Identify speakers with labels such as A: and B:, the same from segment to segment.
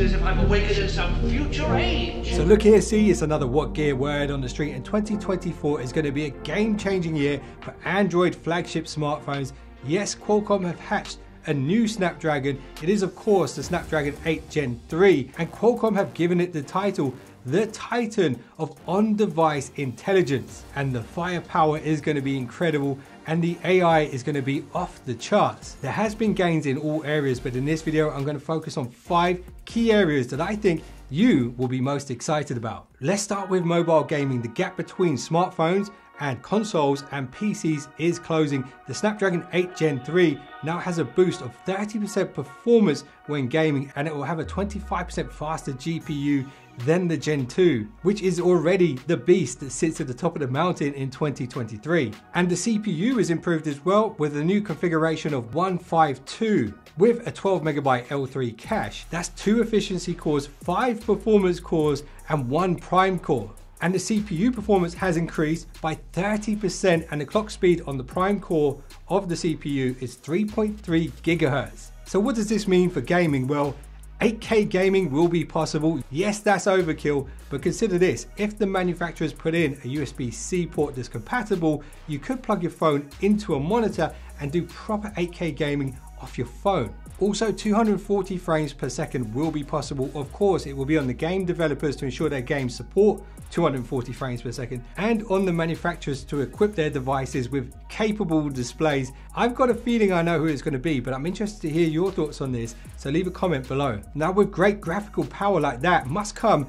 A: as if I'm awakened in some future age.
B: So look here, see, it's another WhatGear word on the street, and 2024 is going to be a game-changing year for Android flagship smartphones. Yes, Qualcomm have hatched a new Snapdragon. It is of course the Snapdragon 8 Gen 3, and Qualcomm have given it the title the titan of on-device intelligence. And the firepower is going to be incredible and the AI is to be off the charts. There has been gains in all areas, but in this video, I'm to focus on five key areas that I think you will be most excited about. Let's start with mobile gaming. The gap between smartphones and consoles and PCs is closing. The Snapdragon 8 Gen 3 now has a boost of 30% performance when gaming and it will have a 25% faster GPU than the Gen 2, which is already the beast that sits at the top of the mountain in 2023. And the CPU is improved as well with a new configuration of 152 with a 12 megabyte L3 cache. That's two efficiency cores, five performance cores, and one prime core and the CPU performance has increased by 30% and the clock speed on the prime core of the CPU is 3.3 gigahertz. So what does this mean for gaming? Well, 8K gaming will be possible. Yes, that's overkill, but consider this. If the manufacturers put in a USB-C port that's compatible, you could plug your phone into a monitor and do proper 8K gaming off your phone. Also 240 frames per second will be possible. Of course, it will be on the game developers to ensure their games support 240 frames per second and on the manufacturers to equip their devices with capable displays. I've got a feeling I know who it's going to be, but I'm interested to hear your thoughts on this, so leave a comment below. Now with great graphical power like that must come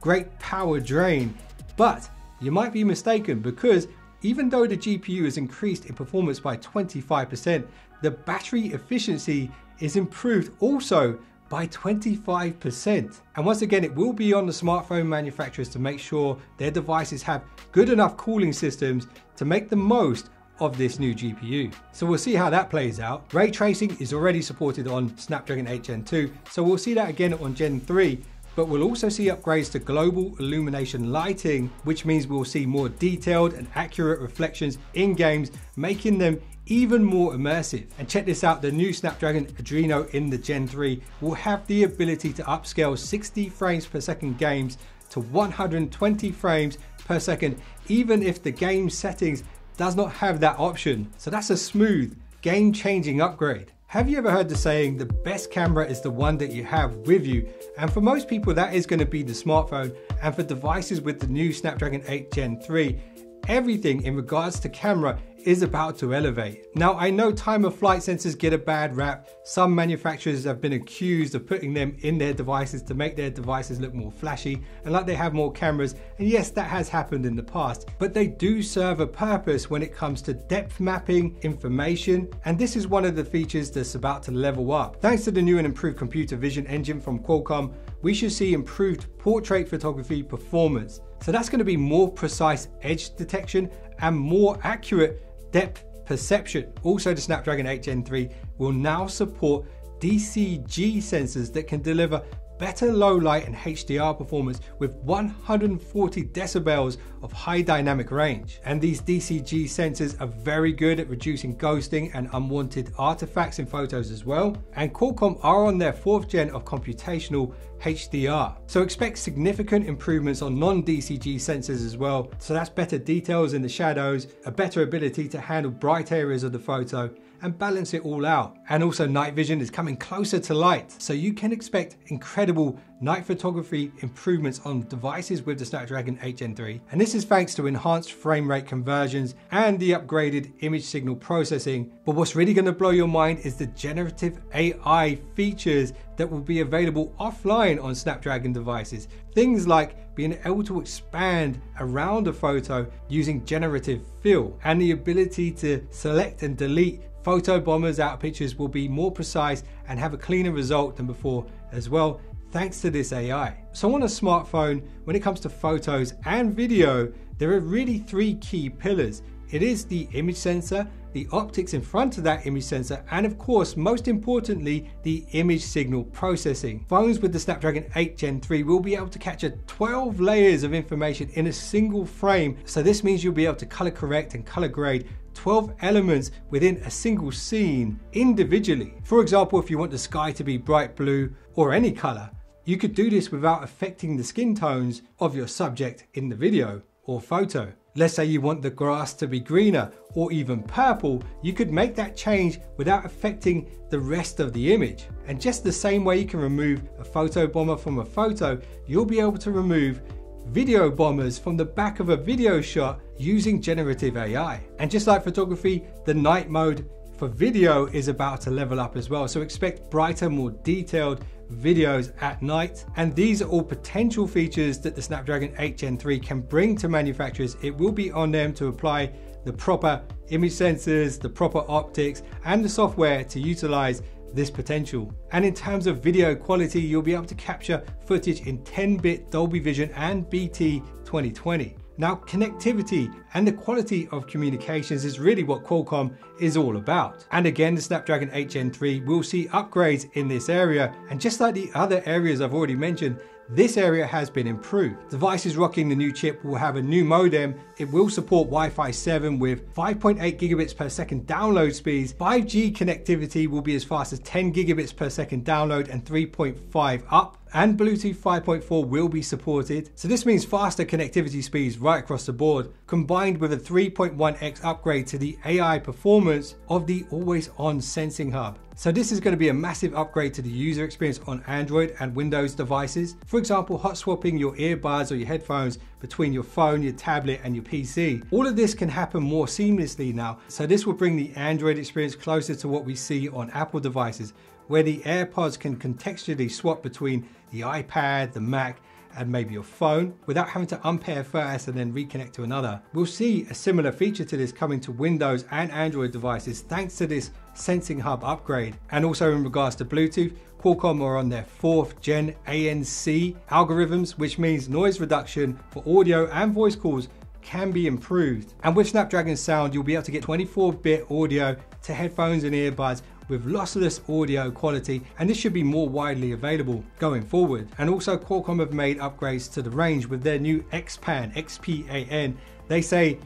B: great power drain, but you might be mistaken because even though the GPU has increased in performance by 25%, the battery efficiency is improved also by 25%. And once again, it will be on the smartphone manufacturers to make sure their devices have good enough cooling systems to make the most of this new GPU. So we'll see how that plays out. Ray tracing is already supported on Snapdragon 8 Gen 2, so we'll see that again on Gen 3, but we'll also see upgrades to global illumination lighting, which means we'll see more detailed and accurate reflections in games, making them even more immersive. And check this out, the new Snapdragon Adreno in the Gen 3 will have the ability to upscale 60 frames per second games to 120 frames per second, even if the game settings does not have that option. So that's a smooth, game-changing upgrade. Have you ever heard the saying, the best camera is the one that you have with you? And for most people, that is gonna be the smartphone. And for devices with the new Snapdragon 8 Gen 3, everything in regards to camera is about to elevate. Now, I know time of flight sensors get a bad rap. Some manufacturers have been accused of putting them in their devices to make their devices look more flashy and like they have more cameras. And yes, that has happened in the past, but they do serve a purpose when it comes to depth mapping, information, and this is one of the features that's about to level up. Thanks to the new and improved computer vision engine from Qualcomm, we should see improved portrait photography performance. So that's going to be more precise edge detection and more accurate depth perception. Also, the Snapdragon 8 Gen 3 will now support DCG sensors that can deliver better low light and HDR performance with 140 decibels of high dynamic range. And these DCG sensors are very good at reducing ghosting and unwanted artifacts in photos as well. And Qualcomm are on their fourth gen of computational HDR. So expect significant improvements on non-DCG sensors as well. So that's better details in the shadows, a better ability to handle bright areas of the photo, and balance it all out. And also night vision is coming closer to light. So you can expect incredible night photography improvements on devices with the Snapdragon 8 Gen 3. And this is thanks to enhanced frame rate conversions and the upgraded image signal processing. But what's really gonna blow your mind is the generative AI features that will be available offline on Snapdragon devices. Things like being able to expand around a photo using generative fill and the ability to select and delete Photo bombers out pictures will be more precise and have a cleaner result than before as well, thanks to this AI. So on a smartphone, when it comes to photos and video, there are really three key pillars. It is the image sensor, the optics in front of that image sensor, and of course, most importantly, the image signal processing. Phones with the Snapdragon 8 Gen 3 will be able to capture 12 layers of information in a single frame. So this means you'll be able to color correct and color grade 12 elements within a single scene individually. For example, if you want the sky to be bright blue or any color, You could do this without affecting the skin tones of your subject in the video or photo. Let's say you want the grass to be greener or even purple, you could make that change without affecting the rest of the image. And just the same way you can remove a photo bomber from a photo, you'll be able to remove video bombers from the back of a video shot using generative AI. And just like photography, the night mode for video is about to level up as well. So expect brighter, more detailed videos at night. And these are all potential features that the Snapdragon 8 Gen 3 can bring to manufacturers. It will be on them to apply the proper image sensors, the proper optics, and the software to utilize this potential. And in terms of video quality, you'll be able to capture footage in 10-bit Dolby Vision and BT 2020. Now, connectivity and the quality of communications is really what Qualcomm is all about. And again, the Snapdragon 8 Gen 3 will see upgrades in this area. And just like the other areas I've already mentioned, this area has been improved. Devices rocking the new chip will have a new modem. It will support Wi-Fi 7 with 5.8 gigabits per second download speeds. 5G connectivity will be as fast as 10 gigabits per second download and 3.5 up and Bluetooth 5.4 will be supported. So this means faster connectivity speeds right across the board, combined with a 3.1x upgrade to the AI performance of the always on sensing hub. So this is going to be a massive upgrade to the user experience on Android and Windows devices. For example, hot swapping your earbuds or your headphones between your phone, your tablet and your PC. All of this can happen more seamlessly now. So this will bring the Android experience closer to what we see on Apple devices, where the AirPods can contextually swap between the iPad, the Mac, and maybe your phone without having to unpair first and then reconnect to another. We'll see a similar feature to this coming to Windows and Android devices thanks to this Sensing Hub upgrade. And also in regards to Bluetooth, Qualcomm are on their fourth gen ANC algorithms, which means noise reduction for audio and voice calls can be improved. And with Snapdragon Sound, you'll be able to get 24-bit audio to headphones and earbuds with lossless audio quality and this should be more widely available going forward. And also Qualcomm have made upgrades to the range with their new XPAN, XPAN. They say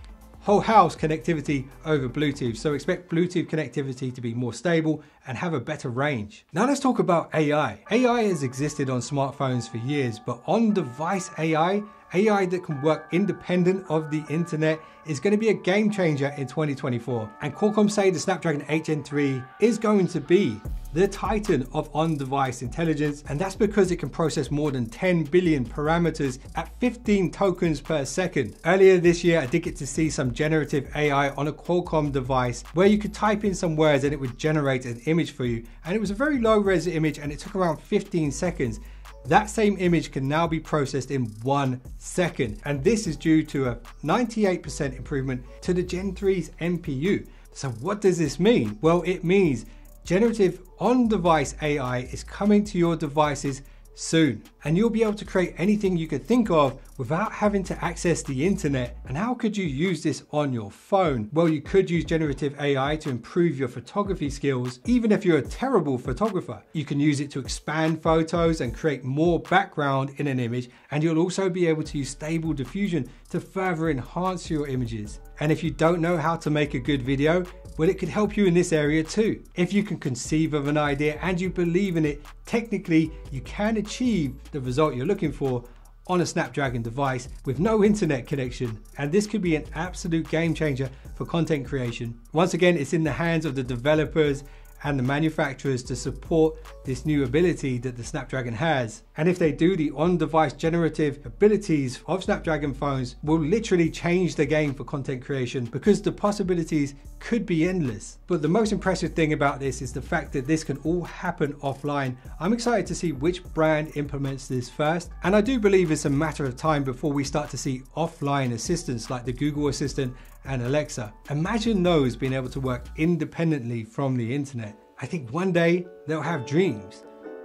B: whole house connectivity over Bluetooth. So expect Bluetooth connectivity to be more stable and have a better range. Now let's talk about AI. AI has existed on smartphones for years, but on device AI AI that can work independent of the internet is going to be a game changer in 2024. And Qualcomm say the Snapdragon 8 Gen 3 is going to be the titan of on-device intelligence, and that's because it can process more than 10 billion parameters at 15 tokens per second. Earlier this year, I did get to see some generative AI on a Qualcomm device where you could type in some words and it would generate an image for you. And it was a very low res image and it took around 15 seconds. That same image can now be processed in one second. And this is due to a 98% improvement to the Gen 3's NPU. So what does this mean? Well, it means generative on-device AI is coming to your devices soon. And you'll be able to create anything you could think of without having to access the internet. And how could you use this on your phone? Well, you could use generative AI to improve your photography skills, even if you're a terrible photographer. You can use it to expand photos and create more background in an image. And you'll also be able to use stable diffusion to further enhance your images. And if you don't know how to make a good video, well, it could help you in this area too. If you can conceive of an idea and you believe in it, technically you can achieve the result you're looking for on a Snapdragon device with no internet connection. And this could be an absolute game changer for content creation. Once again, it's in the hands of the developers and the manufacturers to support this new ability that the Snapdragon has. And if they do, the on-device generative abilities of Snapdragon phones will literally change the game for content creation because the possibilities could be endless. But the most impressive thing about this is the fact that this can all happen offline. I'm excited to see which brand implements this first. And I do believe it's a matter of time before we start to see offline assistants like the Google Assistant and Alexa. Imagine those being able to work independently from the internet. I think one day they'll have dreams.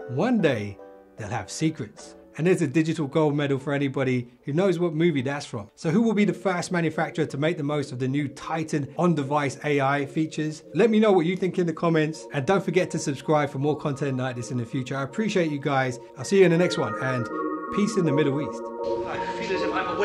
B: One day they'll have secrets. And there's a digital gold medal for anybody who knows what movie that's from. So who will be the first manufacturer to make the most of the new Titan on-device AI features? Let me know what you think in the comments. And don't forget to subscribe for more content like this in the future. I appreciate you guys. I'll see you in the next one and peace in the Middle East.
A: I feel as if I'm